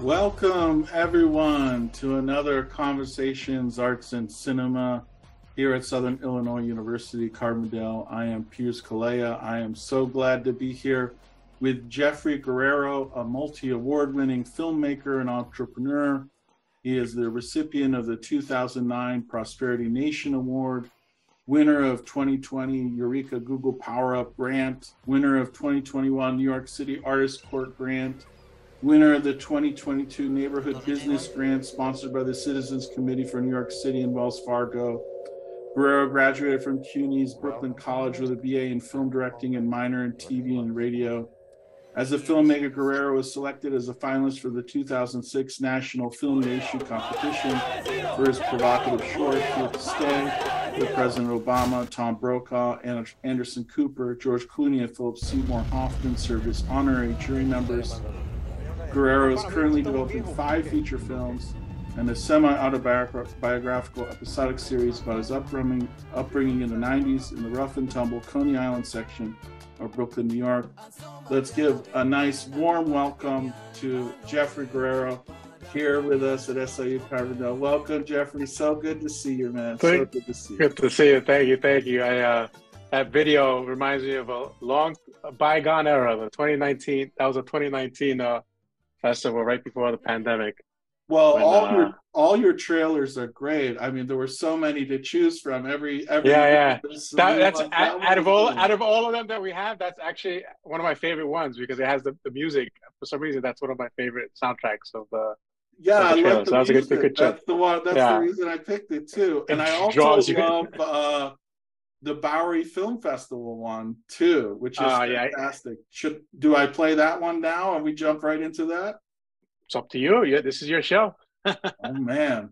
Welcome, everyone, to another Conversations Arts and Cinema here at Southern Illinois University, Carbondale. I am Pirooz Kalayeh. I am so glad to be here with Geoffrey Guerrero, a multi award winning filmmaker and entrepreneur. He is the recipient of the 2009 Prosperity Nation Award, winner of 2020 UREEKA Google Power Up Grant, winner of 2021 New York City Artist Corps Grant winner of the 2022 Neighborhood Business Grant sponsored by the Citizens Committee for New York City and Wells Fargo. Guerrero graduated from CUNY's Brooklyn College with a BA in film directing and minor in TV and radio. As a filmmaker, Guerrero was selected as a finalist for the 2006 National Film Nation competition for his provocative short, Here to Stay, with President Obama, Tom Brokaw, Anderson Cooper, George Clooney, and Philip Seymour Hoffman served as honorary jury members. Guerrero is currently developing five feature films and a semi-autobiographical episodic series about his upbringing, upbringing in the 90s in the rough and tumble Coney Island section of Brooklyn, New York. Let's give a nice warm welcome to Geoffrey Guerrero here with us at SIU Carbondale. Welcome, Geoffrey. So good to see you, man. So good to see you. Good to see you. Thank you. Thank you. I uh, that video reminds me of a long a bygone era, the 2019. That was a 2019 uh, festival right before the pandemic. Well, when, all uh, your all your trailers are great. I mean, there were so many to choose from. Every every yeah, yeah. That, that's out, that out of all out of all of them that we have, that's actually one of my favorite ones because it has the, the music. For some reason, that's one of my favorite soundtracks of the. Yeah, of the I love the so music. Good, good that's the one. That's yeah. the reason I picked it too. And it I also love uh, the Bowery Film Festival one too, which is uh, fantastic. Yeah. Should do I play that one now and we jump right into that? it's up to you. Yeah, this is your show. oh man.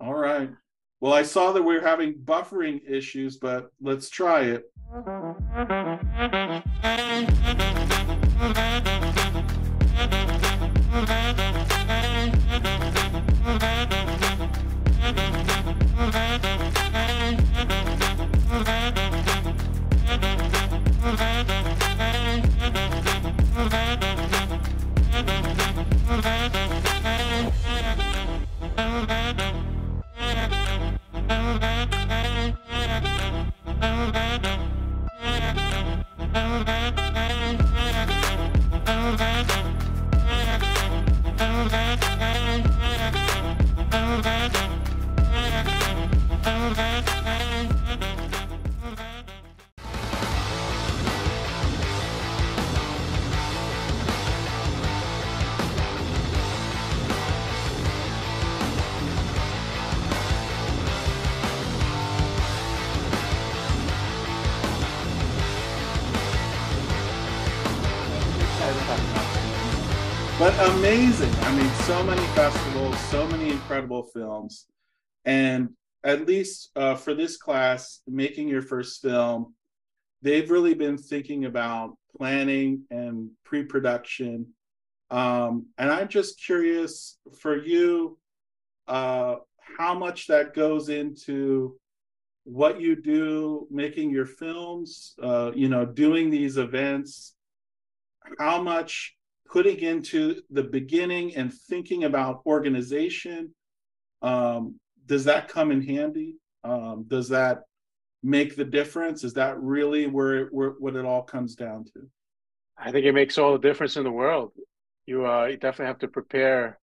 All right. Well, I saw that we are having buffering issues, but let's try it. Mm-hmm. Amazing. I mean, so many festivals, so many incredible films. And at least uh, for this class, making your first film, they've really been thinking about planning and pre production. Um, and I'm just curious for you uh, how much that goes into what you do making your films, uh, you know, doing these events, how much putting into the beginning and thinking about organization um, does that come in handy? Um, does that make the difference? Is that really where, it, where what it all comes down to? I think it makes all the difference in the world. You, uh, you definitely have to prepare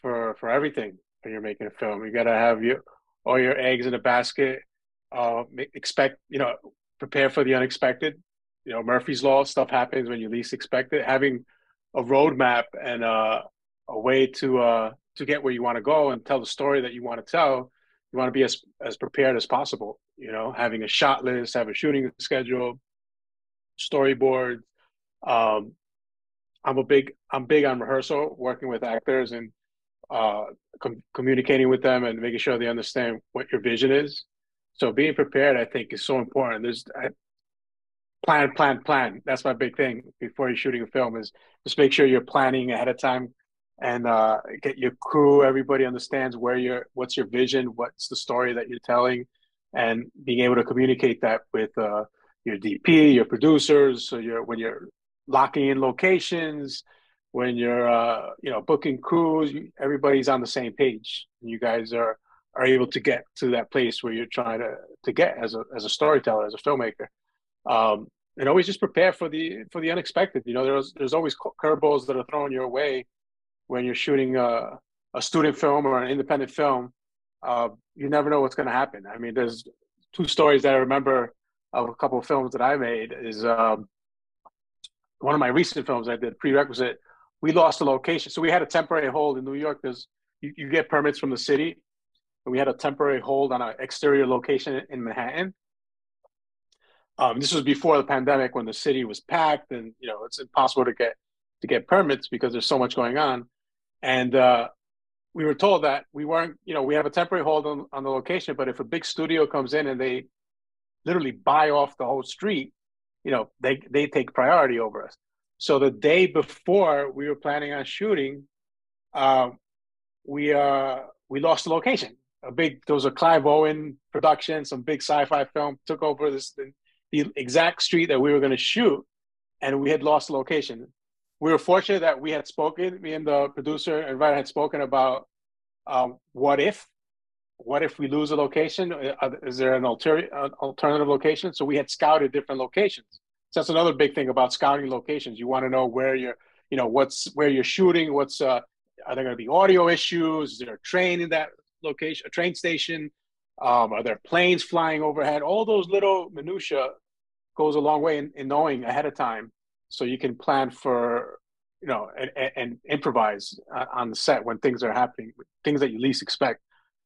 for for everything when you're making a film. You got to have your all your eggs in a basket uh, expect you know prepare for the unexpected. You know murphy's law stuff happens when you least expect it. Having a roadmap and a way to uh, to get where you want to go and tell the story that you want to tell. You want to be as as prepared as possible. You know, having a shot list, have a shooting schedule, storyboard. Um, I'm a big I'm big on rehearsal, working with actors and uh, com- communicating with them and making sure they understand what your vision is. So being prepared, I think, is so important. There's I, plan, plan, plan. That's my big thing before you're shooting a film is just make sure you're planning ahead of time and uh, get your crew. Everybody understands where you're, what's your vision, what's the story that you're telling, and being able to communicate that with uh, your DP, your producers. So you're when you're locking in locations, when you're uh, you know booking crews, everybody's on the same page. You guys are are able to get to that place where you're trying to to get as a as a storyteller, as a filmmaker. Um, and always just prepare for the for the unexpected. You know, there's there's always curveballs that are thrown your way when you're shooting a, a student film or an independent film. Uh, you never know what's going to happen. I mean, there's two stories that I remember of a couple of films that I made. Is um, one of my recent films I did prerequisite we lost a location. So we had a temporary hold in New York. There's you, you get permits from the city, and we had a temporary hold on an exterior location in Manhattan. Um, this was before the pandemic when the city was packed and you know it's impossible to get to get permits because there's so much going on. And uh, we were told that we weren't, you know, we have a temporary hold on, on the location, but if a big studio comes in and they literally buy off the whole street, you know, they they take priority over us. So the day before we were planning on shooting, uh, we uh, we lost the location. A big there was a Clive Owen production, some big sci-fi film took over this the, exact street that we were going to shoot, and we had lost location. We were fortunate that we had spoken. Me and the producer and writer had spoken about um, what if, what if we lose a location? Uh, is there an alter- alternative location? So we had scouted different locations so that's another big thing about scouting locations. You want to know where you're, you know, what's where you're shooting. What's uh, are there going to be audio issues? Is there a train in that location? A train station? Um, are there planes flying overhead? All those little minutia goes a long way in, in knowing ahead of time, so you can plan for, you know, and, and improvise uh, on the set when things are happening, things that you least expect.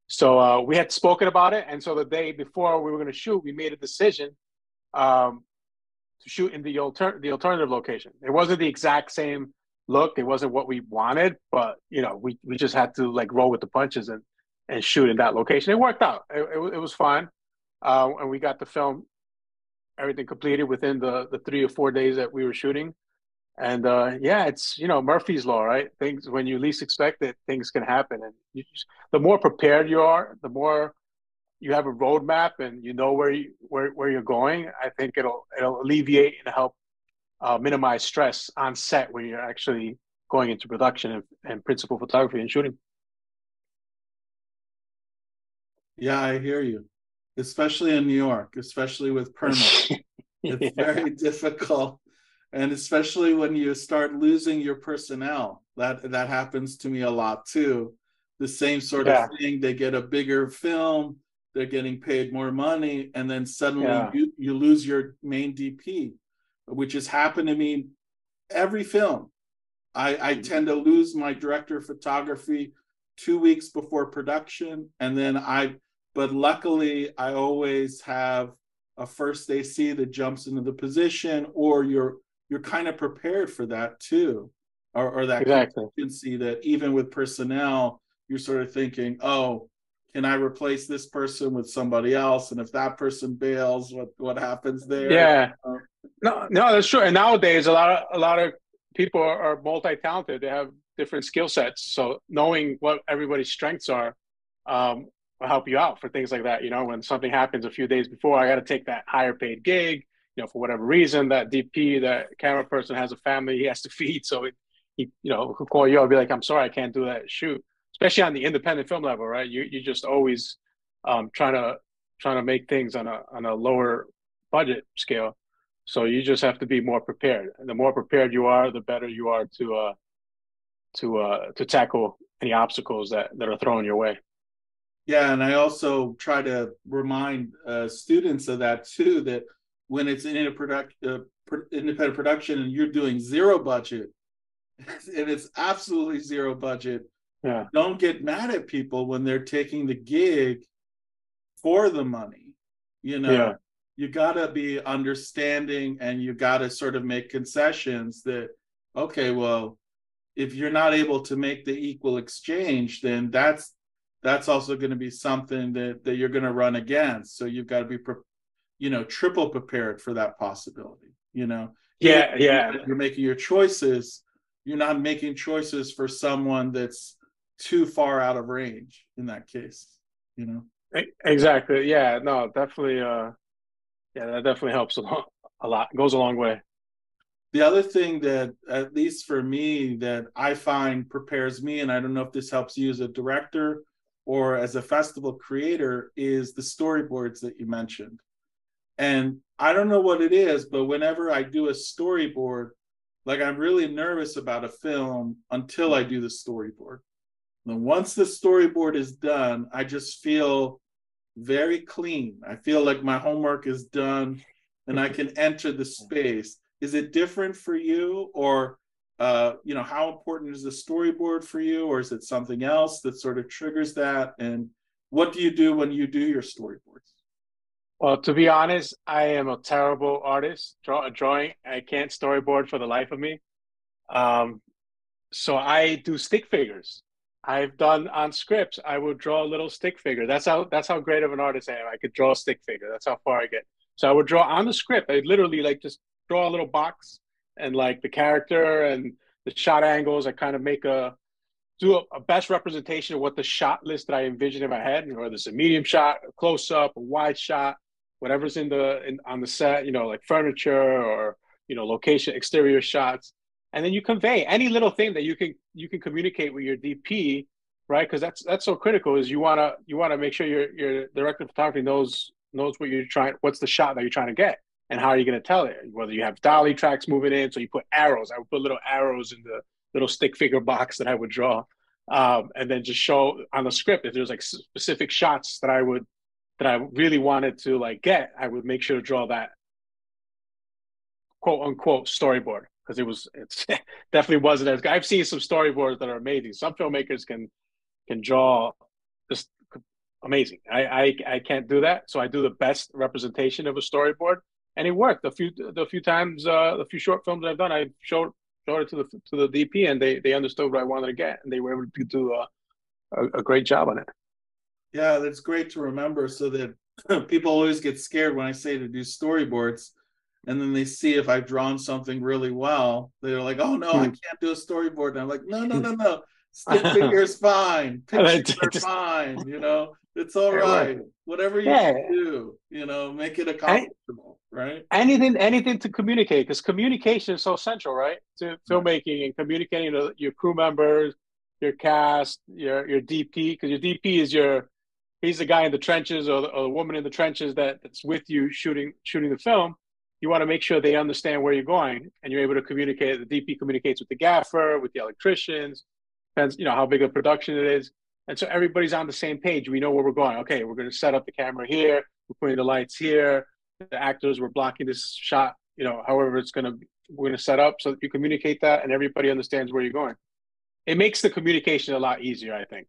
So uh, we had spoken about it, and so the day before we were going to shoot, we made a decision um, to shoot in the alter the alternative location. It wasn't the exact same look. It wasn't what we wanted, but you know, we we just had to like roll with the punches and and shoot in that location. It worked out. It, it, it was fun, uh, and we got the film everything completed within the the three or four days that we were shooting. And uh, yeah, it's you know Murphy's law, right? Things when you least expect it, things can happen, and just, the more prepared you are, the more you have a roadmap and you know where you where, where you're going, I think it'll it'll alleviate and help uh, minimize stress on set when you're actually going into production and, and principal photography and shooting. Yeah, I hear you. Especially in New York, especially with permits. it's yeah. very difficult. And especially when you start losing your personnel. That that happens to me a lot too. The same sort yeah. of thing. They get a bigger film they're getting paid more money, and then suddenly yeah. you, you lose your main DP, which has happened to me every film. I, I mm-hmm. tend to lose my director of photography two weeks before production, and then I, but luckily I always have a first AC that jumps into the position, or you're you're kind of prepared for that too, or, or that exactly. contingency that even with personnel, you're sort of thinking, oh, can I replace this person with somebody else? And if that person bails, what what happens there? Yeah, uh, no, no, that's true. And nowadays, a lot of a lot of people are, are multi-talented. They have different skill sets. So knowing what everybody's strengths are um, will help you out for things like that. You know, when something happens a few days before, I got to take that higher paid gig. You know, for whatever reason, that DP, that camera person has a family he has to feed. So it, he, you know, could call you. I'll be like, I'm sorry, I can't do that shoot especially on the independent film level, right? You you just always um, trying to trying to make things on a on a lower budget scale. So you just have to be more prepared. And the more prepared you are, the better you are to uh, to uh, to tackle any obstacles that that are thrown your way. Yeah, and I also try to remind uh, students of that too. That when it's in a product, uh, independent production, and you're doing zero budget, and it's absolutely zero budget, yeah. Don't get mad at people when they're taking the gig for the money. You know, yeah. you got to be understanding and you got to sort of make concessions that, okay, well, if you're not able to make the equal exchange, then that's that's also going to be something that that you're going to run against. So you've got to be, you know, triple prepared for that possibility. You know, yeah, yeah. You're making your choices. You're not making choices for someone that's too far out of range in that case you know exactly yeah no definitely uh yeah that definitely helps a lot a lot goes a long way the other thing that, at least for me, that I find prepares me, and I don't know if this helps you as a director or as a festival creator, is the storyboards that you mentioned. And I don't know what it is, but whenever I do a storyboard, like I'm really nervous about a film until I do the storyboard. And once the storyboard is done, I just feel very clean. I feel like my homework is done and I can enter the space is it different for you or uh, you know how important is the storyboard for you or is it something else that sort of triggers that? And what do you do when you do your storyboards? Well to be honest i am a terrible artist. Draw, drawing i can't storyboard for the life of me. Um, so i do stick figures. I've done on scripts i would draw a little stick figure. That's how that's how great of an artist i am. I could draw a stick figure. That's how far i get. So i would draw on the script. I literally like just draw a little box and like the character and the shot angles. I kind of make a do a, a, best representation of what the shot list that I envision in my head, whether it's a medium shot, a close up, a wide shot, whatever's in the in, on the set, you know, like furniture or you know, location, exterior shots, and then you convey any little thing that you can you can communicate with your DP, right? Because that's that's so critical. Is you wanna you wanna make sure your your director of photography knows knows what you're trying, what's the shot that you're trying to get and how are you going to tell it? Whether you have dolly tracks moving in, so you put arrows. I would put little arrows in the little stick figure box that I would draw, um, and then just show on the script if there's like specific shots that I would that I really wanted to like get. I would make sure to draw that quote unquote storyboard because it was it's definitely wasn't as. I've seen some storyboards that are amazing. Some filmmakers can can draw just amazing. I, I I can't do that, so I do the best representation of a storyboard and it worked. A few the few times, uh, the few short films I've done, I showed showed it to the to the DP, and they they understood what I wanted to get, and they were able to do a, a, a great job on it. Yeah, that's great to remember, so that people always get scared when I say to do storyboards, and then they see if I've drawn something really well. They're like, "Oh no, I hmm. can't do a storyboard." And I'm like, "No, no, no, no. Stick figures fine. Pictures are fine. You know, it's all right. Whatever you yeah. do, you know, make it accomplishable, right? Anything, anything to communicate, because communication is so central, right? To filmmaking and communicating to your crew members, your cast, your your DP, because your DP is your he's the guy in the trenches or the, or the woman in the trenches that, that's with you shooting shooting the film. You want to make sure they understand where you're going, and you're able to communicate. The DP communicates with the gaffer, with the electricians, depends, you know, how big a production it is. And so everybody's on the same page. We know where we're going. Okay, we're going to set up the camera here. We're putting the lights here. The actors, we're blocking this shot, you know, however it's going to, we're going to set up so that you communicate that and everybody understands where you're going. It makes the communication a lot easier, I think.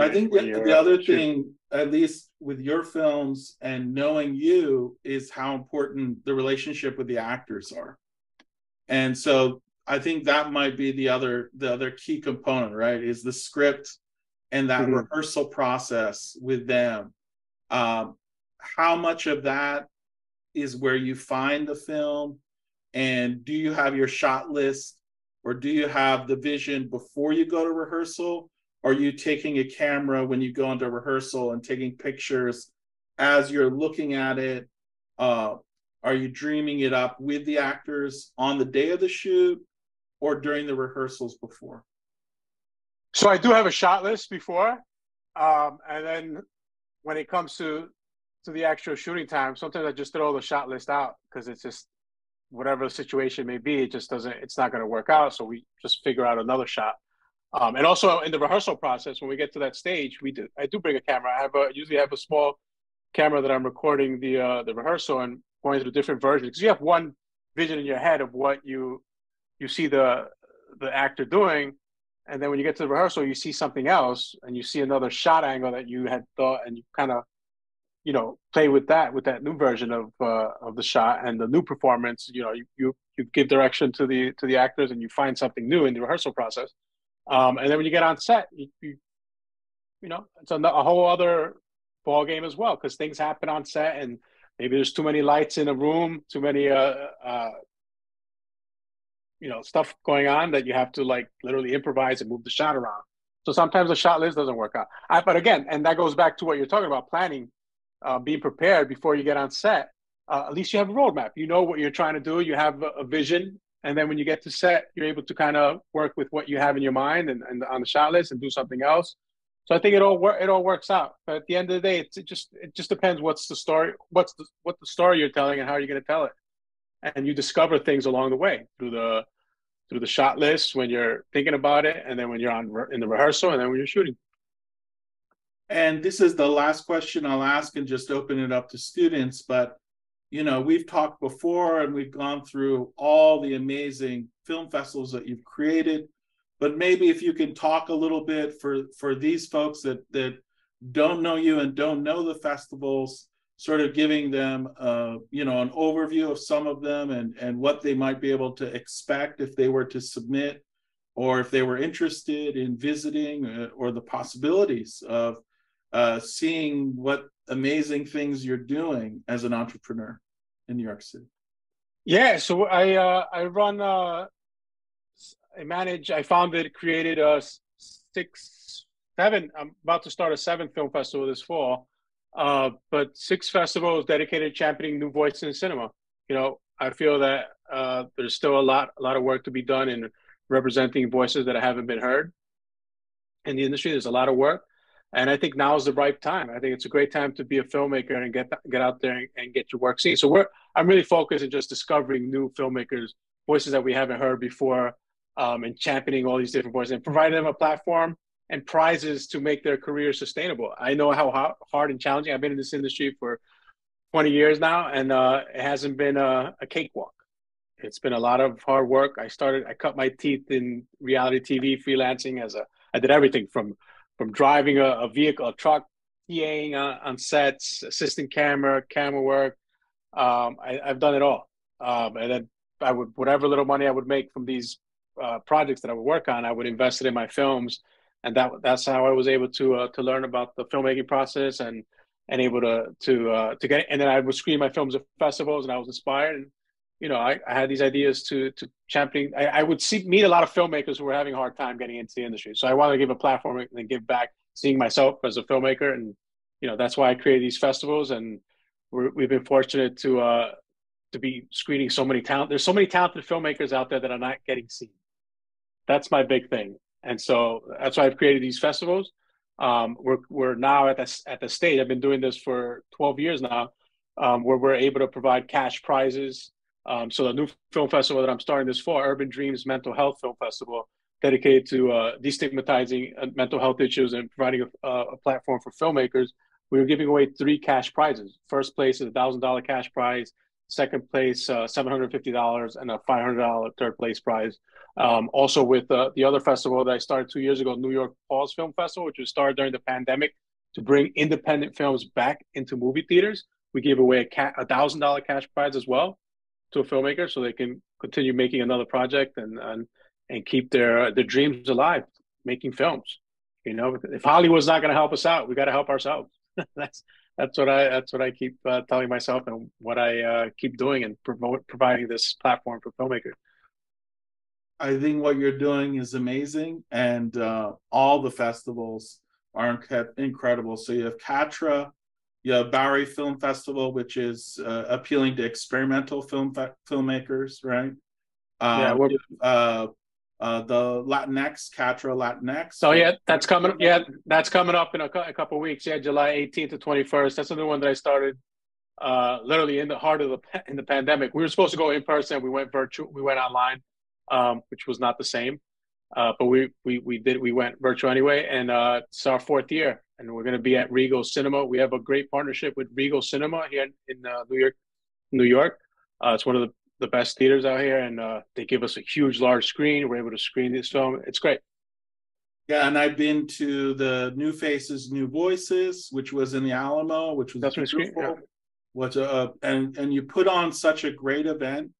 I think the, the other thing, at least with your films and knowing you, is how important the relationship with the actors are. And so I think that might be the other the other key component, right? Is the script and that mm-hmm. rehearsal process with them. Um, how much of that is where you find the film, and do you have your shot list, or do you have the vision before you go to rehearsal? Are you taking a camera when you go into rehearsal and taking pictures as you're looking at it? Uh, are you dreaming it up with the actors on the day of the shoot? or during the rehearsals before? So I do have a shot list before, um, and then when it comes to to the actual shooting time, sometimes I just throw the shot list out because it's just whatever the situation may be, it just doesn't, it's not going to work out. So we just figure out another shot. Um, and also in the rehearsal process, when we get to that stage, we do, I do bring a camera. I have a, usually have a small camera that I'm recording the, uh, the rehearsal and going through different versions. Cause you have one vision in your head of what you you see the the actor doing and then when you get to the rehearsal you see something else and you see another shot angle that you had thought and you kind of you know play with that with that new version of uh, of the shot and the new performance you know you, you you give direction to the to the actors and you find something new in the rehearsal process um, and then when you get on set you you, you know it's a, a whole other ball game as well because things happen on set and maybe there's too many lights in a room too many uh, uh, you know stuff going on that you have to like literally improvise and move the shot around. So sometimes the shot list doesn't work out. I, but again, and that goes back to what you're talking about planning, uh, being prepared before you get on set. uh, at least you have a roadmap. You know what you're trying to do. You have a, a, vision, and then when you get to set, you're able to kind of work with what you have in your mind and, and on the shot list and do something else. So I think it all wor- it all works out. But at the end of the day, it just it just depends what's the story, what's the what the story you're telling, and how you're going to tell it. And you discover things along the way through the through the shot list when you're thinking about it, and then when you're on in the rehearsal, and then when you're shooting. And this is the last question I'll ask, and just open it up to students. But you know, we've talked before, and we've gone through all the amazing film festivals that you've created but maybe if you can talk a little bit for for these folks that that don't know you and don't know the festivals sort of giving them uh, you know an overview of some of them and and what they might be able to expect if they were to submit or if they were interested in visiting uh, or the possibilities of uh, seeing what amazing things you're doing as an entrepreneur in New York City. Yeah, so I uh, I run uh, I manage, I founded, created a six, seven, I'm about to start a seventh film festival this fall. Uh, but six festivals dedicated to championing new voices in cinema. You know, I feel that uh, there's still a lot, a lot of work to be done in representing voices that haven't been heard in the industry. There's a lot of work, and I think now is the right time. I think it's a great time to be a filmmaker and get get out there and, and get your work seen. So we're I'm really focused on just discovering new filmmakers, voices that we haven't heard before, um, and championing all these different voices and providing them a platform and prizes to make their career sustainable. I know how hard and challenging I've been in this industry for 20 years now, and uh, it hasn't been a, a, cakewalk. It's been a lot of hard work. I started, I cut my teeth in reality TV freelancing as a, I did everything from from driving a, a vehicle, a truck, PAing on, on, sets, assistant camera, camera work. Um, I, have done it all, um, and then I would whatever little money I would make from these uh, projects that I would work on, I would invest it in my films, and that that's how I was able to uh, to learn about the filmmaking process and and able to to uh, to get. And then I would screen my films at festivals, and I was inspired. And you know, I, I had these ideas to to champion. I, I, would see meet a lot of filmmakers who were having a hard time getting into the industry. So I wanted to give a platform and give back, seeing myself as a filmmaker, and you know that's why I created these festivals. And we have been fortunate to uh, to be screening so many talent. There's so many talented filmmakers out there that are not getting seen. That's my big thing, and so that's why I've created these festivals. Um, we're we're now at the at the state. I've been doing this for 12 years now, um, where we're able to provide cash prizes. Um, so the new film festival that I'm starting this fall, Urban Dreams Mental Health Film Festival, dedicated to uh, destigmatizing uh, mental health issues and providing a, a, platform for filmmakers. We are giving away three cash prizes. First place is a thousand dollar cash prize second place uh, $750 and a $500 third place prize. Um, also with uh, the other festival that I started two years ago, New York Pause Film Festival, which was started during the pandemic to bring independent films back into movie theaters. We gave away a thousand dollar cash prize as well to a filmmaker so they can continue making another project and and, and keep their their dreams alive, making films. You know, if Hollywood's not going to help us out, we got to help ourselves. that's that's what I that's what I keep uh, telling myself and what I uh, keep doing and promote providing this platform for filmmakers. I think what you're doing is amazing, and uh, all the festivals are incredible. So you have Katra, have Bowery Film Festival, which is uh, appealing to experimental film filmmakers, right? Um, yeah, we're, uh, uh, the Latinx, Katra Latinx. So yeah, that's coming. Yeah, that's coming up in a, a couple weeks. Yeah, July 18th to 21st. That's the new one that I started. Uh, literally in the heart of the in the pandemic, we were supposed to go in person. We went virtual. We went online, um, which was not the same. Uh, but we we we did we went virtual anyway, and uh, it's our fourth year, and we're going to be at Regal Cinema. We have a great partnership with Regal Cinema here in, uh, New York. New York. Uh, it's one of the the best theaters out here, and uh, they give us a huge, large screen. We're able to screen this film. It's great. Yeah, and I've been to the New Faces, New Voices, which was in the Alamo, which was That's beautiful. Yeah. Which uh, and and you put on such a great event,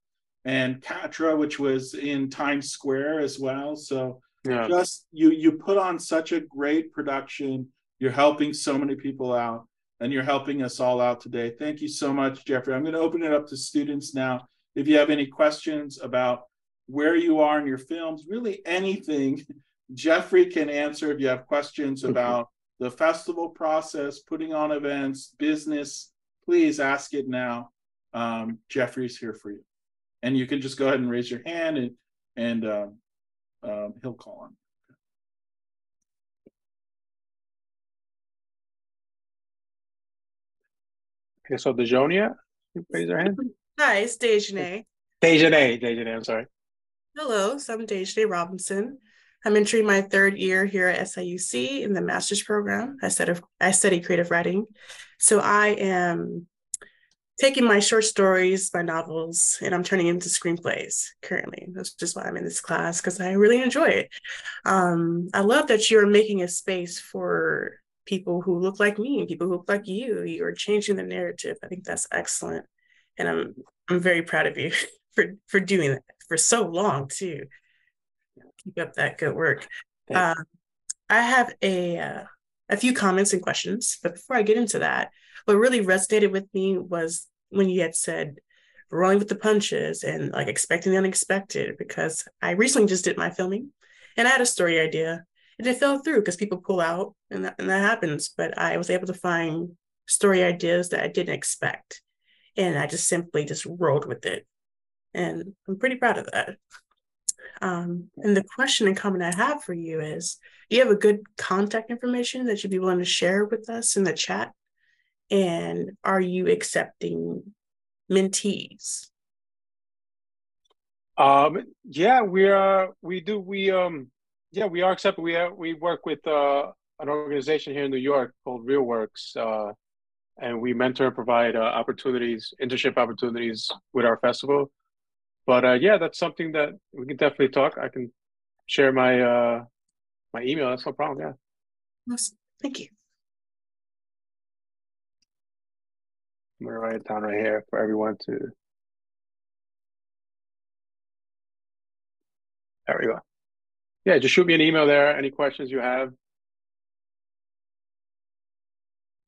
and Katra, which was in Times Square as well. So yeah. just you you put on such a great production. You're helping so many people out, and you're helping us all out today. Thank you so much, Geoffrey. I'm going to open it up to students now. If you have any questions about where you are in your films, really anything, Geoffrey can answer if you have questions about the festival process, putting on events, business, please ask it now. um, Geoffrey's here for you. And you can just go ahead and raise your hand and, and um, um, he'll call on. Okay, so Dejonia, raise her hand. Hi, it's Dejane. Dejane, Dejane, I'm sorry. Hello, so I'm Dejane Robinson. I'm entering my third year here at SIUC in the master's program. I study, I study creative writing. So I am taking my short stories, my novels, and I'm turning into screenplays currently. That's just why I'm in this class because I really enjoy it. Um, I love that you're making a space for people who look like me and people who look like you. You're changing the narrative. I think that's excellent, and I'm I'm very proud of you for for doing that for so long too. Keep up that good work. Um, I have a uh, a few comments and questions, but before I get into that, what really resonated with me was when you had said rolling with the punches and like expecting the unexpected because I recently just did my filming and I had a story idea and it fell through because people pull out and that, and that happens. But I was able to find story ideas that I didn't expect. And I just simply just rolled with it. And I'm pretty proud of that. Um, and the question and comment I have for you is Do you have a good contact information that you'd be willing to share with us in the chat? And are you accepting mentees? Um, yeah, we are. We do. We um, yeah, we are accepted. We are, we work with uh, an organization here in New York called RealWorks, uh, and we mentor and provide uh, opportunities, internship opportunities with our festival. But uh, yeah, that's something that we can definitely talk. I can share my uh, my email. That's no problem. Yeah. Awesome. Thank you. I'm gonna write it down right here for everyone to. There we go. Yeah, just shoot me an email there. Any questions you have.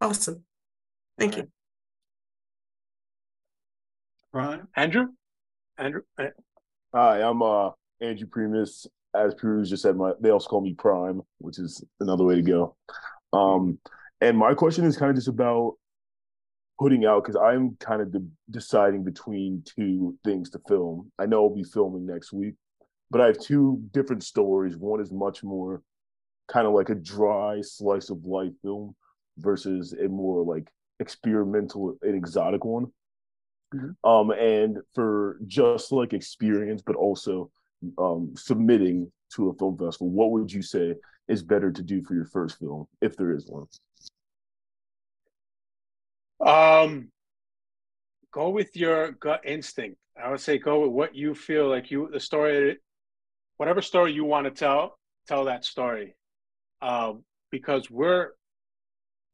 Awesome. Thank you. Prime. Andrew? Andrew? Hi, I'm uh Andrew Primus. As Cruz just said, my they also call me Prime, which is another way to go. Um, and my question is kind of just about putting out because I'm kind of de- deciding between two things to film. I know I'll be filming next week, but I have two different stories. One is much more kind of like a dry slice of life film versus a more like experimental and exotic one. Mm-hmm. Um, and for just like experience, but also um, submitting to a film festival, what would you say is better to do for your first film, if there is one? Um, go with your gut instinct. I would say go with what you feel like you the story, whatever story you want to tell, tell that story. Um, because we're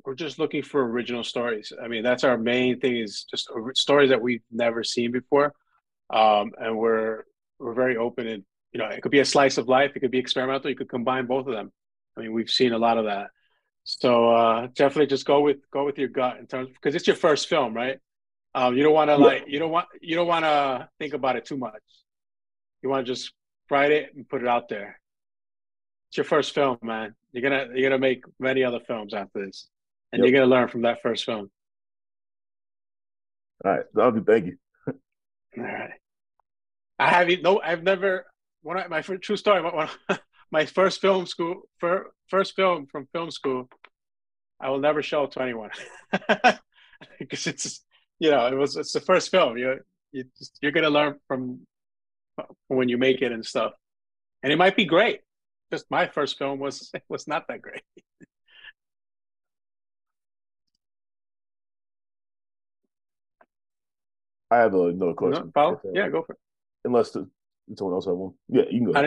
we're just looking for original stories. I mean, that's our main thing is just stories that we've never seen before, um, and we're we're very open and you know it could be a slice of life, it could be experimental. You could combine both of them. I mean, we've seen a lot of that. So uh, definitely just go with go with your gut in terms because it's your first film, right? Um, you don't want to like you don't want you don't want to think about it too much. You want to just write it and put it out there. It's your first film, man. You're gonna you're gonna make many other films after this, and yep. you're gonna learn from that first film. All right, that'll be thank you. All right. I have no. I've never. One of my true story. One, my first film school, first film from film school, I will never show it to anyone because it's you know it was it's the first film. You you just, you're gonna learn from when you make it and stuff, and it might be great. Just my first film was was not that great. I have another question. No, uh, yeah, go for it. Unless the, someone else have one. Yeah, you can go.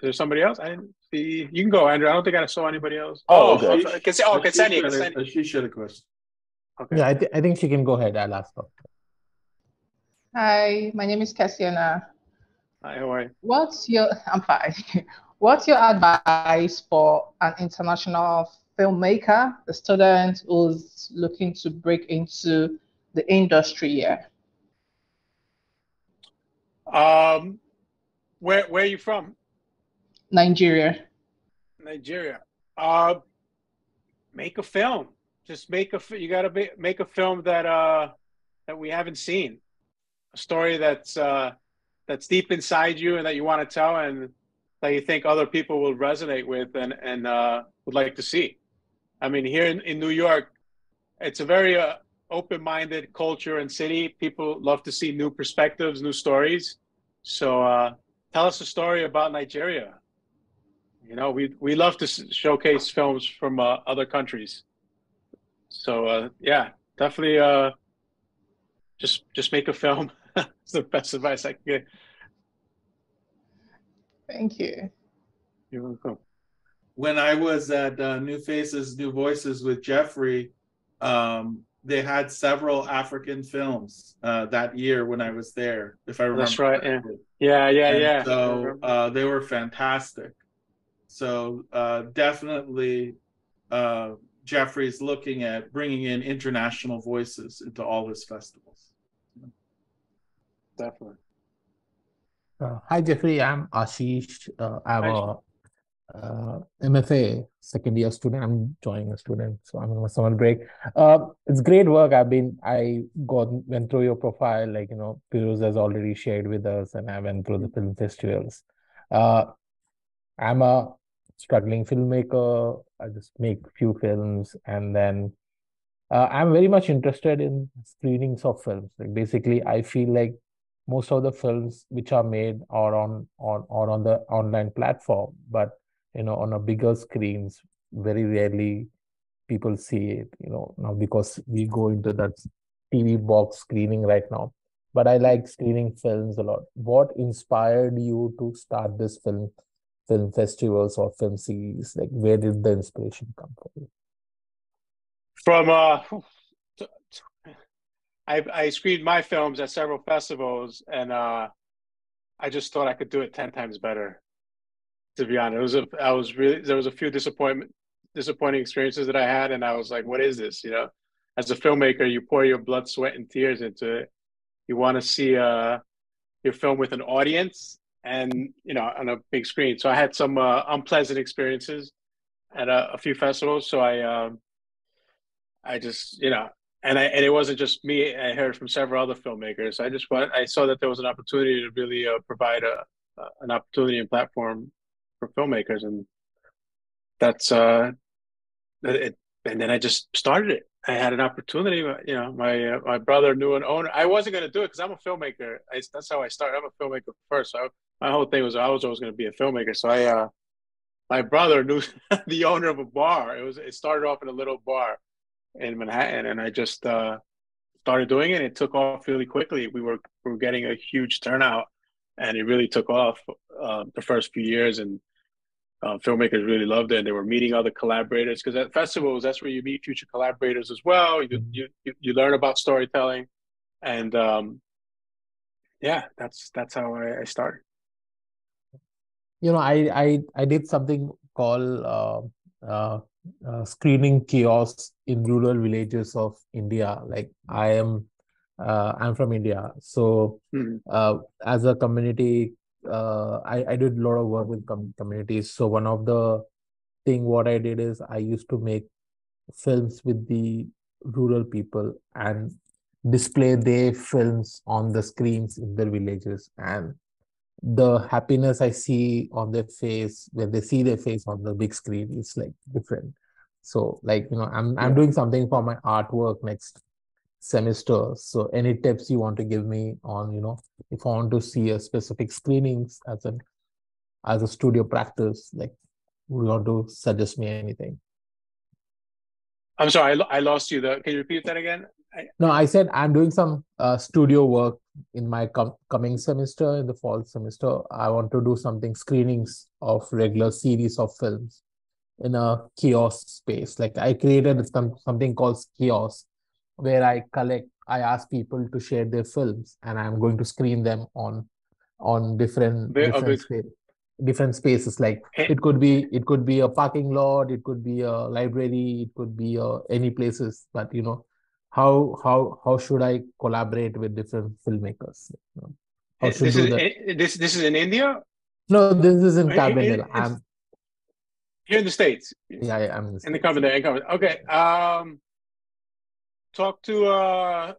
Is there somebody else? I didn't see. You can go, Andrew. I don't think I saw anybody else. Oh, oh okay. oh, Kens- oh Ksenia. Ksenia. She should have question. Okay. Yeah, I, th- I think she can go ahead. I'll ask her. Hi, my name is Cassiana. Hi, how are you? What's your? I'm fine. What's your advice for an international filmmaker, a student who's looking to break into the industry here? Um, where where are you from? Nigeria. Nigeria. Uh, make a film. just make a you got to make a film that uh that we haven't seen, a story that's uh that's deep inside you and that you want to tell and that you think other people will resonate with and and uh, would like to see. I mean, here in, in New York, it's a very uh, open-minded culture and city. People love to see new perspectives, new stories. So uh, tell us a story about Nigeria. You know, we we love to showcase films from uh, other countries. So uh, yeah, definitely. Uh, just just make a film. it's the best advice I can give. Thank you. You're welcome. When I was at uh, New Faces, New Voices with Geoffrey, um, they had several African films uh, that year when I was there. If I remember, that's right. Yeah, yeah, yeah. Yeah. So uh, they were fantastic. So uh, definitely, uh, Geoffrey's looking at bringing in international voices into all his festivals. Definitely. Uh, hi, Geoffrey. I'm Ashish. Uh, I'm a uh, MFA second year student. I'm joining a student, so I'm on my summer break. Uh, it's great work. I've been, I got went through your profile, like you know, Pirooz has already shared with us, and I went through the film festivals. Uh, I'm a struggling filmmaker. I just make few films, and then uh, I'm very much interested in screenings of films. Like basically, I feel like most of the films which are made are on on or on the online platform, but you know on a bigger screens, very rarely people see it. You know now because we go into that TV box screening right now. But I like screening films a lot. What inspired you to start this film film festivals or film series? Like, where did the inspiration come from? From uh, I I screened my films at several festivals, and uh, I just thought I could do it ten times better. To be honest, it was a I was really there was a few disappointment disappointing experiences that I had, and I was like, "What is this?" You know, as a filmmaker, you pour your blood, sweat, and tears into it. You want to see uh, your film with an audience, and you know on a big screen. So I had some uh, unpleasant experiences at a, a, few festivals. So I um, I just you know, and I and it wasn't just me. I heard from several other filmmakers. I just want, I saw that there was an opportunity to really uh, provide a, an opportunity and platform for filmmakers, and that's uh, it. And then I just started it. I had an opportunity. You know, my uh, my brother knew an owner. I wasn't going to do it because I'm a filmmaker. I, that's how I started. I'm a filmmaker first. So my whole thing was I was always going to be a filmmaker. So I, uh, my brother knew the owner of a bar. It was it started off in a little bar in Manhattan, and I just uh, started doing it. It took off really quickly. We were we were getting a huge turnout, and it really took off uh, the first few years. And uh, filmmakers really loved it. And they were meeting other collaborators because at festivals, that's where you meet future collaborators as well. You mm-hmm. you you learn about storytelling, and um, yeah, that's that's how I, I started you know i i i did something called uh, uh, screening kiosks in rural villages of india. Like i am uh, i'm from india. So mm-hmm. uh, as a community uh, I, I did a lot of work with com- communities. So one of the thing what i did is i used to make films with the rural people and display their films on the screens in their villages. And the happiness I see on their face when they see their face on the big screen is like different. So like you know, I'm I'm doing something for my artwork next semester. So any tips you want to give me on you know if I want to see a specific screenings as a as a studio practice, like would you want to suggest me anything? I'm sorry, I, I lost you. The can you repeat that again? I, no, I said I'm doing some uh, studio work in my com- coming semester, in the fall semester. I want to do something screenings of regular series of films in a kiosk space. Like I created some, something called kiosk where I collect, I ask people to share their films, and I'm going to screen them on on different different, space, different spaces. Like it could be it could be a parking lot, it could be a library, it could be uh, any places. But you know, how how how should I collaborate with different filmmakers? How should this is in, this this is in India. No, this is in Carbondale. I'm here in the states. Yeah, yeah I'm in the, in the Carbondale. Okay. Um, talk to uh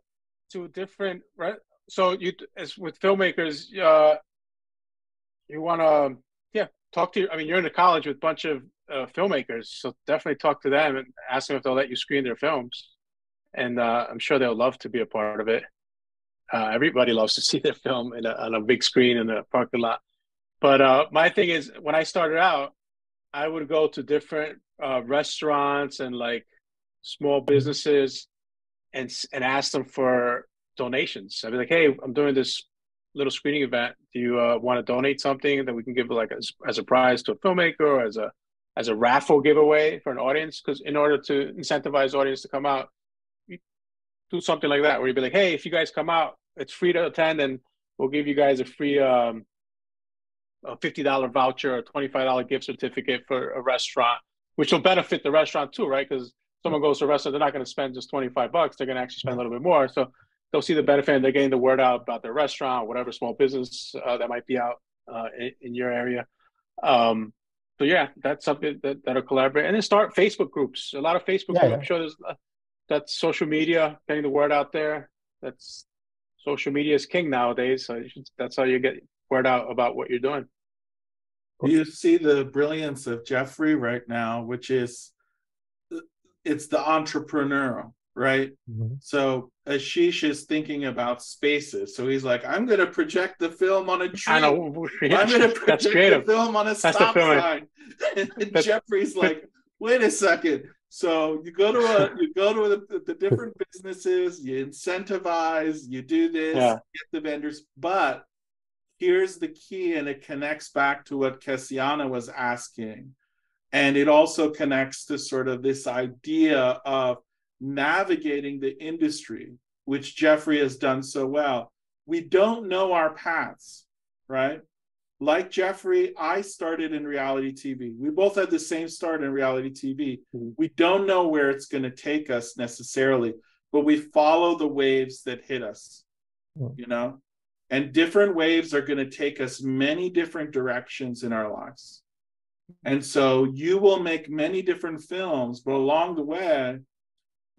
to different right. So you as with filmmakers, uh, you want to yeah talk to. I mean, you're in a college with a bunch of uh, filmmakers, so definitely talk to them and ask them if they'll let you screen their films. And uh, I'm sure they'll love to be a part of it. Uh, everybody loves to see their film in a, on a big screen in a parking lot. But uh, my thing is, when I started out, I would go to different uh, restaurants and like small businesses and and ask them for donations. I'd be like, "Hey, I'm doing this little screening event. Do you uh, want to donate something that we can give like as, as a prize to a filmmaker or as a as a raffle giveaway for an audience? Because in order to incentivize audience to come out, do something like that where you'd be like, "Hey, if you guys come out, it's free to attend, and we'll give you guys a free um, a fifty dollar voucher or twenty five dollar gift certificate for a restaurant, which will benefit the restaurant too, right? Because someone goes to a restaurant, they're not going to spend just 25 bucks. They're going to actually spend a little bit more. So they'll see the benefit and they're getting the word out about their restaurant, whatever small business uh, that might be out uh, in, in, your area. Um, so yeah, that's something that, that'll collaborate and then start Facebook groups. A lot of Facebook yeah, groups. Yeah. I'm sure there's that's social media, getting the word out there. That's social media is king nowadays. So should, that's how you get word out about what you're doing. You see the brilliance of Geoffrey right now, which is it's the entrepreneur, right? Mm-hmm. So Ashish is thinking about spaces. So he's like, I'm going to project the film on a tree. I know. I'm going to project the film on a That's stop sign. and Geoffrey's like, wait a second. So you go to a you go to the, the different businesses, you incentivize, you do this, yeah. get the vendors, but here's the key, and it connects back to what Kessiana was asking and it also connects to sort of this idea of navigating the industry, which Geoffrey has done so well. We don't know our paths, right? Like Geoffrey, I started in reality TV. We both had the same start in reality TV. Mm-hmm. We don't know where it's going to take us necessarily, but we follow the waves that hit us, mm-hmm. you know? And different waves are going to take us many different directions in our lives. And so you will make many different films, but along the way,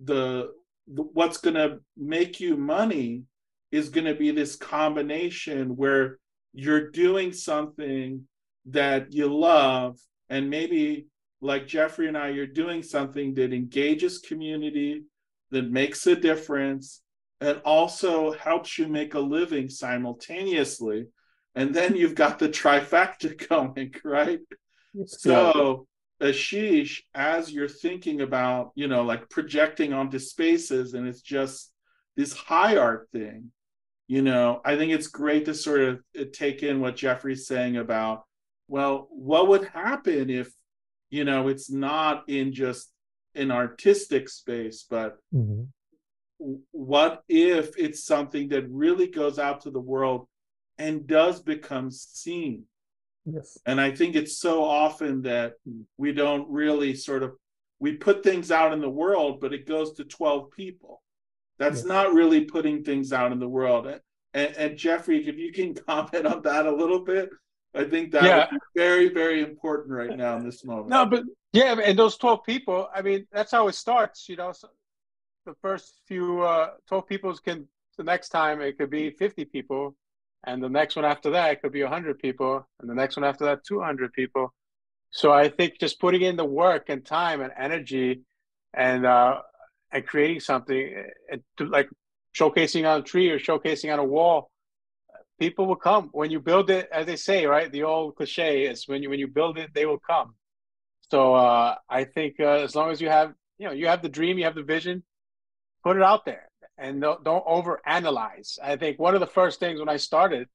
the, the what's going to make you money is going to be this combination where you're doing something that you love and maybe like Geoffrey and I you're doing something that engages community that makes a difference and also helps you make a living simultaneously and then you've got the trifecta going right? So, Ashish, as you're thinking about, you know, like projecting onto spaces and it's just this high art thing, you know, I think it's great to sort of uh, take in what Geoffrey's saying about, well, what would happen if, you know, it's not in just an artistic space, but mm-hmm. what if it's something that really goes out to the world and does become seen? Yes. And I think it's so often that we don't really sort of we put things out in the world, but it goes to 12 people. That's yes. not really putting things out in the world. And, and, Geoffrey, if you can comment on that a little bit, I think that yeah. very, very important right now in this moment. No, but yeah, and those 12 people, I mean, that's how it starts, you know. So the first few uh, 12 people can, the next time it could be 50 people and the next one after that could be 100 people and the next one after that 200 people so i think just putting in the work and time and energy and uh and creating something and to, like showcasing on a tree or showcasing on a wall people will come when you build it as they say right the old cliche is when you when you build it they will come so uh i think uh, as long as you have you know you have the dream you have the vision put it out there and don't, don't over analyze. I think one of the first things when I started,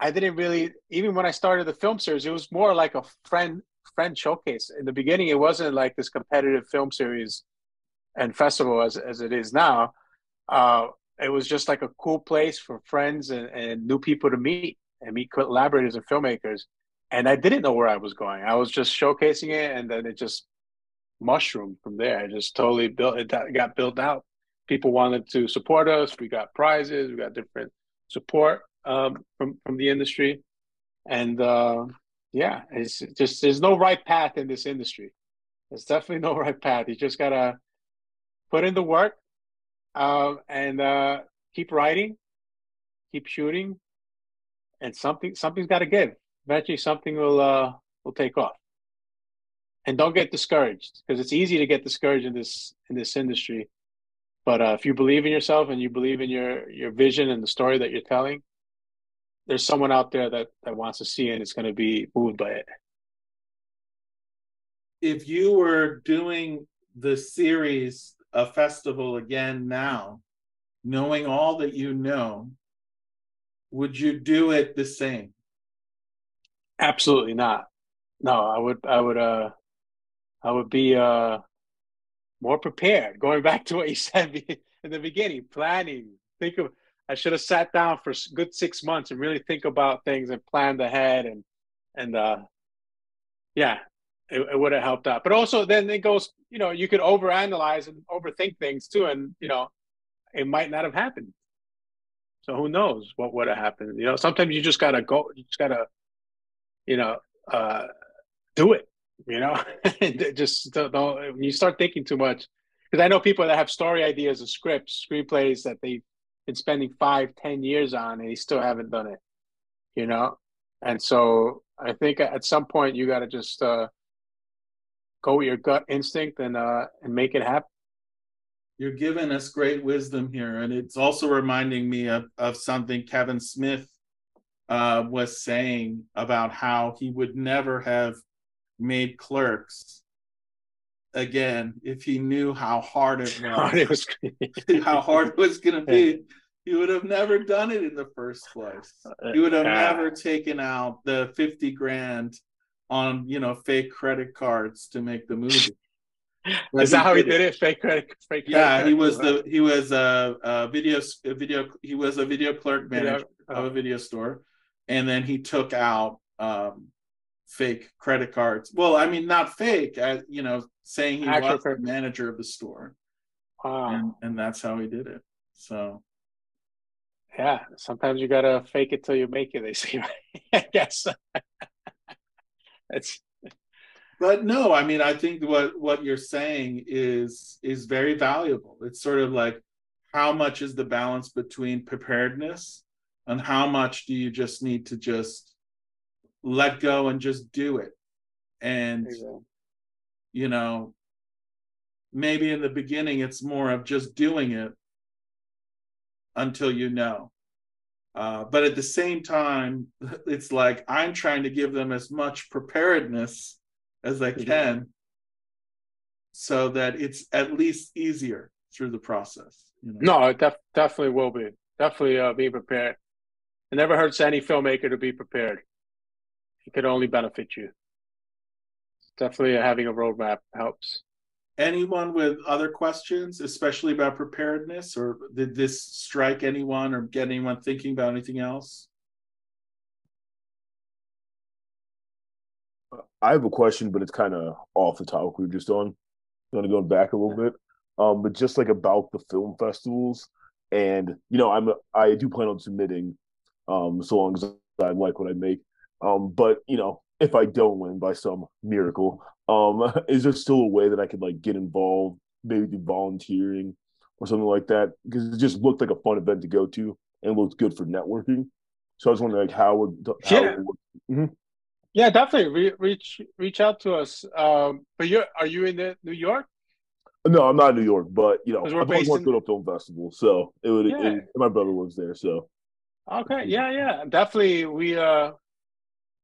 I didn't really even when I started the film series, it was more like a friend friend showcase. In the beginning, it wasn't like this competitive film series and festival as as it is now. Uh, it was just like a cool place for friends and, and new people to meet and meet collaborators and filmmakers. And I didn't know where I was going. I was just showcasing it, and then it just mushroomed from there. I just totally built it. Got built out people wanted to support us. We got prizes. We got different support um, from from the industry, and uh, yeah, it's just there's no right path in this industry. There's definitely no right path. You just gotta put in the work, um, and uh, keep writing, keep shooting, and something something's got to give. Eventually, something will uh, will take off. And don't get discouraged because it's easy to get discouraged in this in this industry. But uh, if you believe in yourself and you believe in your your vision and the story that you're telling, there's someone out there that that wants to see it and it's going to be moved by it. If you were doing the series a festival again now, knowing all that you know, would you do it the same? Absolutely not. No, I would I would uh I would be uh more prepared. Going back to what you said in the beginning, planning. Think of I should have sat down for good six months and really think about things and planned ahead and and uh yeah, it, it would have helped out. But also then it goes, you know, you could overanalyze and overthink things too, and you know, it might not have happened. So who knows what would have happened? You know, sometimes you just gotta go. You just gotta, you know, uh, do it. You know, just don't, don't. When you start thinking too much, because I know people that have story ideas and scripts, screenplays that they've been spending five, ten years on, and they still haven't done it. You know, and so I think at some point you got to just uh, go with your gut instinct and uh and make it happen. You're giving us great wisdom here and it's also reminding me of, of something kevin smith uh, was saying about how he would never have made clerks again if he knew how hard it was, how hard it was going to be he would have never done it in the first place. He would have uh, never taken out the 50 grand on you know fake credit cards to make the movie. But Is that how he did it? Fake credit, fake credit Yeah, he was the he was a, a video a video he was a video clerk manager of a video store, and then he took out um, fake credit cards. Well, I mean, not fake, uh, you know, saying he Actual was credit. the manager of the store, wow. and, and that's how he did it. So, yeah, sometimes you gotta fake it till you make it. They say, I guess. It's but no, I mean, I think what what you're saying is is very valuable. It's sort of like how much is the balance between preparedness and how much do you just need to just let go and just do it? And you know maybe in the beginning it's more of just doing it until you know uh, but at the same time, it's like I'm trying to give them as much preparedness as I can so that it's at least easier through the process. You know? No, it def- definitely will be. Definitely uh, be prepared. It never hurts any filmmaker to be prepared. It could only benefit you. Definitely having a roadmap helps anyone with other questions, especially about preparedness, or did this strike anyone or get anyone thinking about anything else? I have a question, but it's kind of off the topic we are just on. I'm gonna go back a little bit, um, but just like about the film festivals, and you know, I'm I do plan on submitting, um, so long as I like what I make. Um, but you know, if I don't win by some miracle, um, is there still a way that I could like get involved, maybe do volunteering or something like that? Because it just looked like a fun event to go to and looked good for networking. So I was wondering like how would how yeah. Mm-hmm. Yeah, definitely Re- reach reach out to us. Um, but you are you in the New York? No, I'm not in New York, but you know, I've always worked in... at a film festival, so it would. Yeah. It, my brother lives there, so. Okay. Yeah. Yeah. Definitely. We uh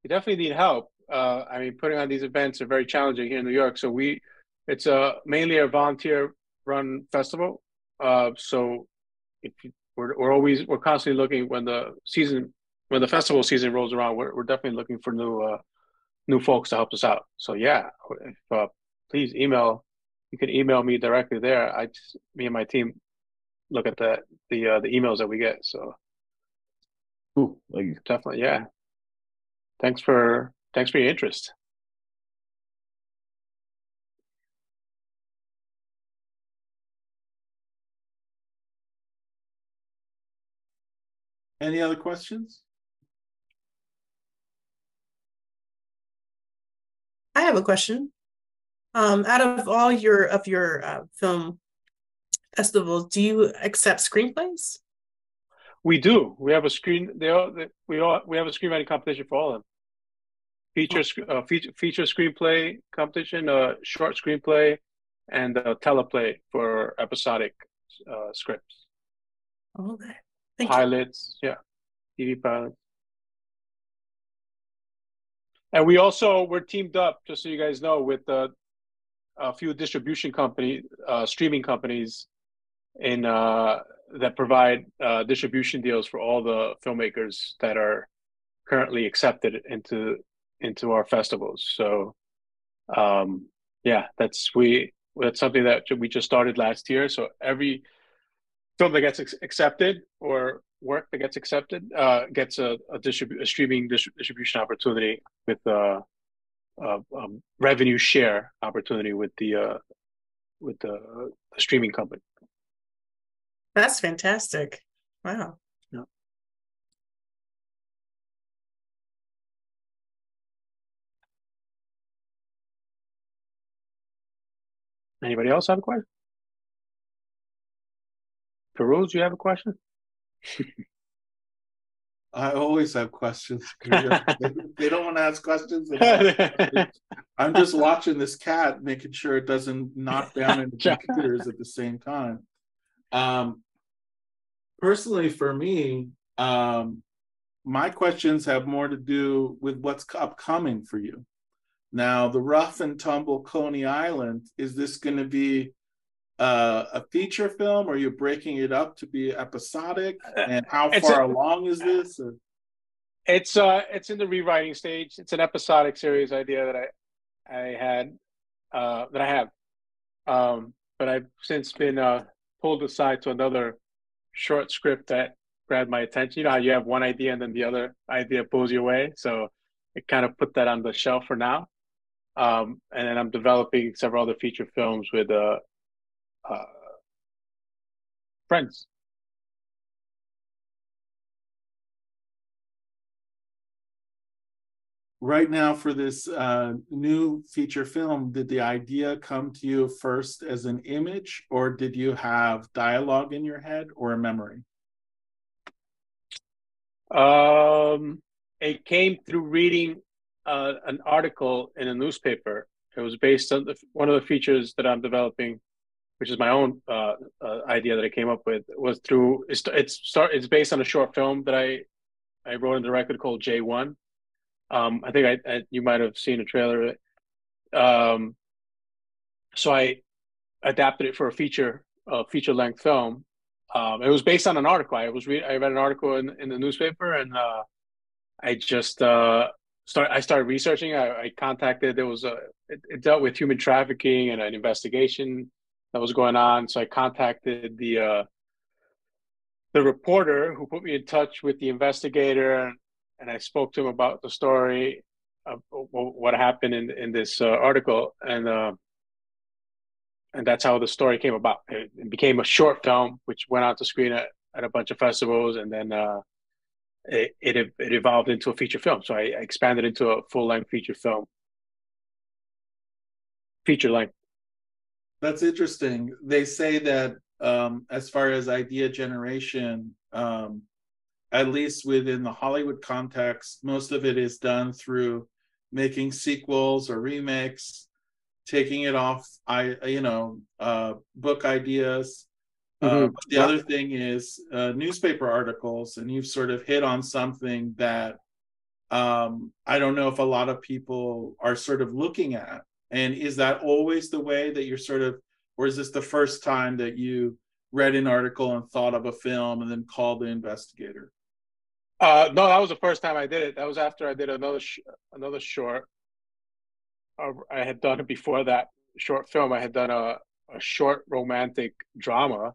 we definitely need help. Uh, I mean, putting on these events are very challenging here in New York. So we, it's a mainly a volunteer-run festival. Uh, so if you, we're we're always we're constantly looking when the season when the festival season rolls around, we're we're definitely looking for new uh, new folks to help us out. So yeah, if, uh, please email. You can email me directly there. I just, me and my team look at the the uh, the emails that we get. So, Ooh, you. Definitely, yeah thanks for thanks for your interest. Any other questions? I have a question. Um, out of all your of your uh, film festivals, do you accept screenplays? We do. We have a screen. They all. They, we all. We have a screenwriting competition for all of them. Feature, uh, feature, feature screenplay competition, uh, short screenplay, and a teleplay for episodic uh, scripts. Okay. Thank pilots, you. yeah, TV pilots. And we also we're teamed up, just so you guys know, with uh, a few distribution company, uh, streaming companies, in uh, that provide uh, distribution deals for all the filmmakers that are currently accepted into into our festivals. So, um, yeah, that's we that's something that we just started last year. So every film that gets accepted or work that gets accepted uh, gets a, a, distribu- a streaming distribution opportunity with uh, a, um, revenue share opportunity with the uh, with the, the streaming company. That's fantastic. Wow. Yeah. Anybody else have a question? Pirooz, you have a question? I always have questions. they don't want to ask questions. I'm just watching this cat, making sure it doesn't knock down into computers at the same time. Um, personally, for me, um, my questions have more to do with what's upcoming for you. Now, the rough and tumble Coney Island, is this going to be uh, a feature film? Or are you breaking it up to be episodic? And how it's far a, along is this? Or? It's uh, it's in the rewriting stage. It's an episodic series idea that I I had uh, that I have, um, but I've since been uh, pulled aside to another short script that grabbed my attention. You know how you have one idea and then the other idea pulls you away. So it kind of put that on the shelf for now. Um, and then I'm developing several other feature films with uh, uh, friends. Right now, for this uh, new feature film, did the idea come to you first as an image, or did you have dialogue in your head or a memory? Um, it came through reading uh, an article in a newspaper. It was based on the, one of the features that I'm developing which is my own uh, uh, idea that I came up with, was through it's it's start it's based on a short film that I I wrote and directed called J One. Um, I think I, I, you might have seen a trailer. Um, so I adapted it for a feature a feature length film. Um, it was based on an article. I was re- I read an article in, in the newspaper and uh, I just uh, start I started researching. I, I contacted there was a it, it, dealt with human trafficking and an investigation that was going on. So I contacted the uh, the reporter who put me in touch with the investigator, and I spoke to him about the story of what happened in in this uh, article, and uh, and that's how the story came about. It, it, became a short film, which went out to screen at, at a bunch of festivals, and then uh, it, it, it evolved into a feature film. So I, I expanded into a full length feature film, feature length. That's interesting. They say that um, as far as idea generation, um, at least within the Hollywood context, most of it is done through making sequels or remakes, taking it off, I you know, uh, book ideas. Uh, mm-hmm. Uh, the other thing is uh, newspaper articles, and you've sort of hit on something that um, I don't know if a lot of people are sort of looking at and is that always the way that you're sort of, or is this the first time that you read an article and thought of a film and then called the investigator? Uh, no, that was the first time I did it. That was after I did another sh- another short. Uh, I had done it before that short film. I had done a, a short romantic drama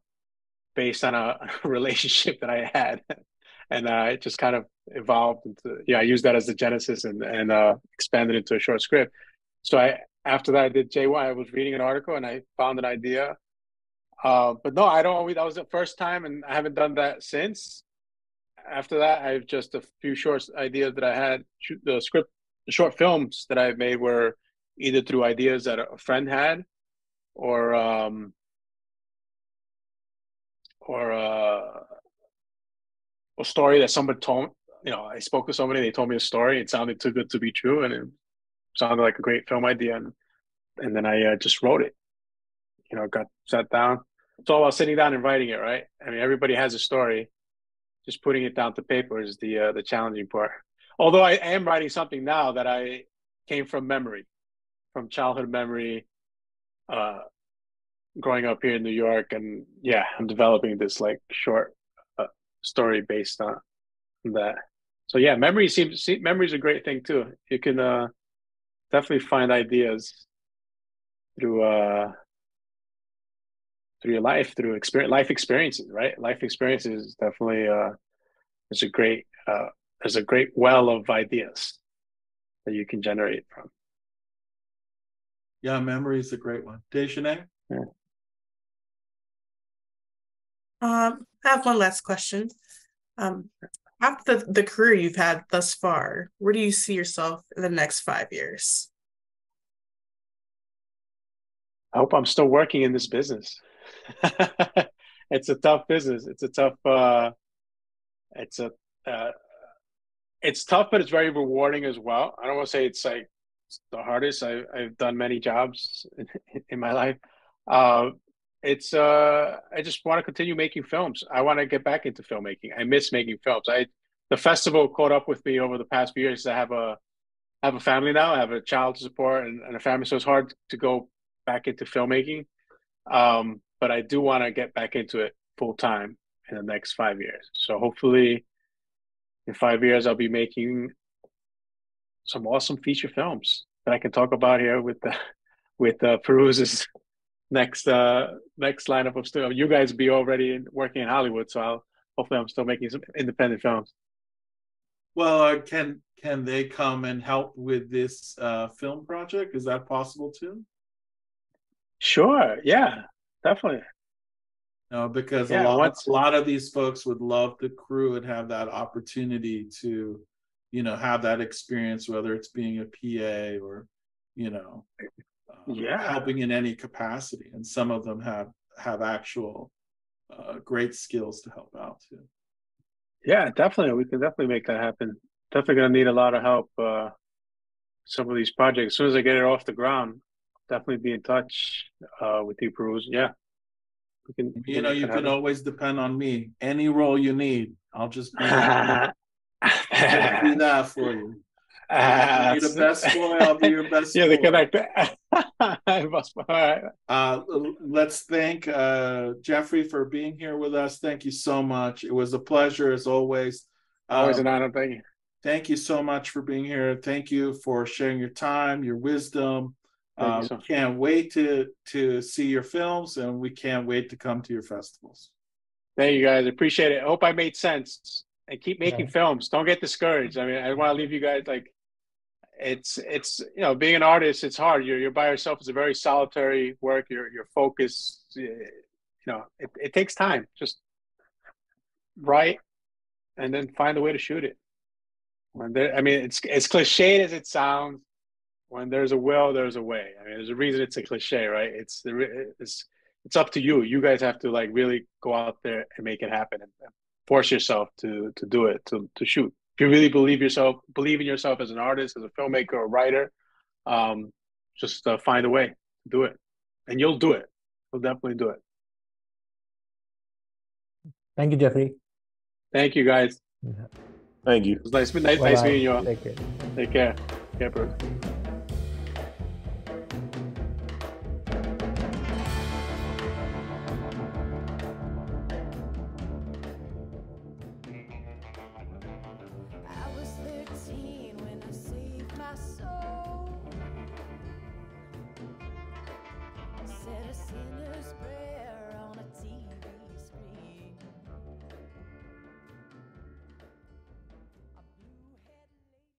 based on a, a relationship that I had, and uh, it just kind of evolved into yeah. I used that as the genesis and and uh, expanded into a short script. So I after that, I did JY. I was reading an article and I found an idea. Uh, but no, I don't that was the first time and I haven't done that since. After that, I have just a few short ideas that I had. The script, the short films that I made were either through ideas that a friend had or, um, or uh, a story that someone told. You know, I spoke to somebody. They told me a story. It sounded too good to be true, and it sounded like a great film idea. And and then I uh, just wrote it. You know, got sat down. It's all about sitting down and writing it, right? I mean, everybody has a story. Just putting it down to paper is the uh, the challenging part. Although I am writing something now that I came from memory, from childhood memory, uh, growing up here in New York, and yeah, I'm developing this like short uh, story based on that. So yeah, memory seems memory is a great thing too. You can uh, definitely find ideas through uh, through your life, through experience, life experiences, right? Life experiences is definitely uh, is a great uh, there's a great well of ideas that you can generate from. Yeah, memory is a great one. Deshane? Yeah. Um, I have one last question. Um, after the, the career you've had thus far, where do you see yourself in the next five years? I hope I'm still working in this business. it's a tough business. It's a tough. Uh, it's a. Uh, it's tough, but it's very rewarding as well. I don't want to say it's like the hardest. I, I've done many jobs in, in my life. Uh, it's uh, I just want to continue making films. I want to get back into filmmaking. I miss making films. I the festival caught up with me over the past few years. I have a I have a family now. I have a child to support and, and a family, so it's hard to go back into filmmaking. Um, but I do want to get back into it full time in the next five years. So hopefully, in five years, I'll be making some awesome feature films that I can talk about here with the with uh, Pirooz's next uh next lineup of stuff. You guys be already working in Hollywood, so I'll hopefully I'm still making some independent films. Well, uh, can can they come and help with this uh, film project? Is that possible too? Sure. Yeah, definitely. No, because yeah, a lot once... a lot of these folks would love the crew and have that opportunity to, you know, have that experience, whether it's being a PA or, you know, uh, yeah, helping in any capacity. And some of them have have actual uh, great skills to help out too. Yeah, definitely. We can definitely make that happen. Definitely going to need a lot of help. Uh, some of these projects. As soon as I get it off the ground, definitely be in touch uh, with you, Pirooz. Yeah. We can, we you know, you can always depend on me. Any role you need, I'll just be, I'll be that for you. Uh, be the best boy. I'll be your best. Yeah, the connector. uh, let's thank uh, Geoffrey for being here with us. Thank you so much. It was a pleasure as always. Always um, an honor. Thank you. Thank you so much for being here. Thank you for sharing your time, your wisdom. Um, so can't wait to to see your films, and we can't wait to come to your festivals. Thank you guys. Appreciate it. I hope I made sense. And keep making yeah. films. Don't get discouraged. I mean, I want to leave you guys like it's it's you know being an artist it's hard you're you're by yourself it's a very solitary work you're you're focused you know it, it takes time just write and then find a way to shoot it when there i mean it's as cliched as it sounds when there's a will there's a way i mean there's a reason it's a cliche right it's the it's it's up to you you guys have to like really go out there and make it happen and force yourself to to do it to to shoot if you really believe yourself, believe in yourself as an artist, as a filmmaker, or writer, um, just uh, find a way to do it, and you'll do it. You'll definitely do it. Thank you, Geoffrey. Thank you, guys. Thank you. It was nice, nice, nice meeting you all. Take care. Take care. Take care, bro.